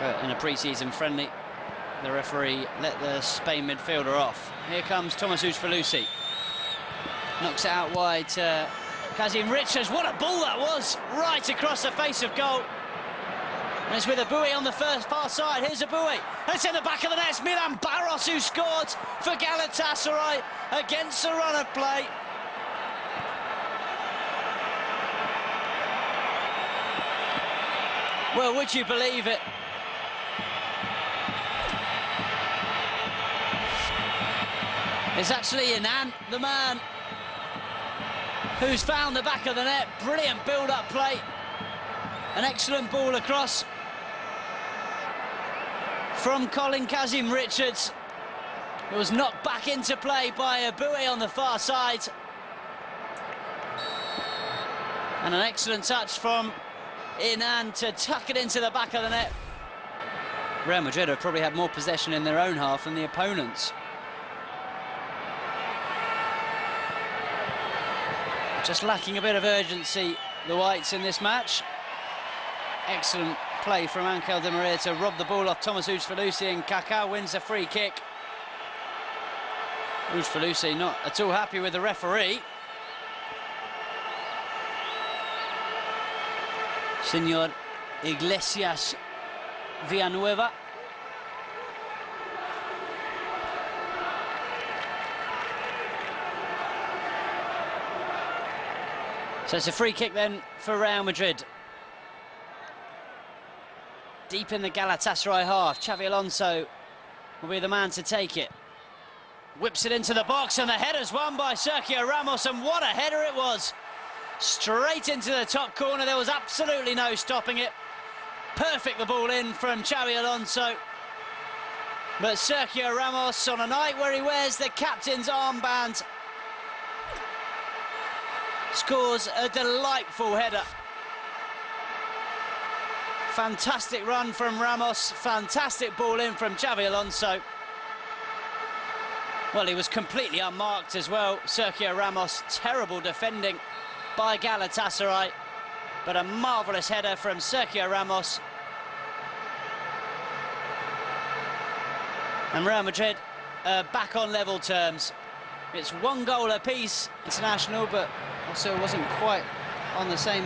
But in a pre-season friendly, the referee let the Spain midfielder off. Here comes Thomas Ujfalusi. Knocks it out wide to Kazim Richards. What a ball that was! Right across the face of goal. And it's with Eboue on the first far side. Here's Eboue. It's in the back of the net. Milan Baros who scored for Galatasaray against the run of play. Well, would you believe it? It's actually Inan, the man who's found the back of the net. Brilliant build-up play. An excellent ball across from Colin Kazim Richards. It was knocked back into play by Eboue on the far side. And an excellent touch from Inan to tuck it into the back of the net. Real Madrid have probably had more possession in their own half than the opponents. Just lacking a bit of urgency, the Whites in this match. Excellent play from Angel di Maria to rob the ball off Thomas Ujfalusi and Kaká wins a free kick. Ujfalusi not at all happy with the referee. Senor Iglesias Villanueva. So it's a free kick then for Real Madrid. Deep in the Galatasaray half, Xabi Alonso will be the man to take it. Whips it into the box and the header's won by Sergio Ramos and what a header it was. Straight into the top corner, there was absolutely no stopping it. Perfect the ball in from Xabi Alonso. But Sergio Ramos on a night where he wears the captain's armband scores a delightful header. Fantastic run from Ramos, fantastic ball in from Xabi Alonso. Well, he was completely unmarked as well, Sergio Ramos. Terrible defending by Galatasaray, but a marvellous header from Sergio Ramos. And Real Madrid uh, back on level terms. It's one goal apiece, international, but also wasn't quite on the same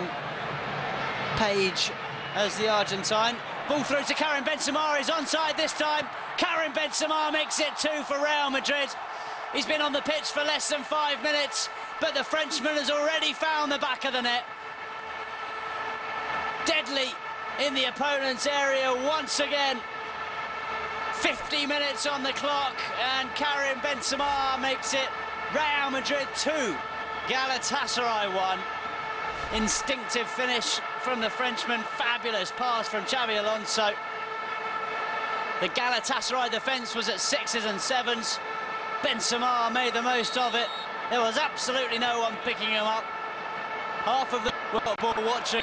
page as the Argentine. Ball through to Karim Benzema, he's onside this time. Karim Benzema makes it two for Real Madrid. He's been on the pitch for less than five minutes, but the Frenchman has already found the back of the net. Deadly in the opponent's area once again. 50 minutes on the clock, and Karim Benzema makes it Real Madrid 2, Galatasaray 1. Instinctive finish from the Frenchman, fabulous pass from Xabi Alonso. The Galatasaray defence was at sixes and sevens. Benzema made the most of it. There was absolutely no one picking him up. Half of the ball watching.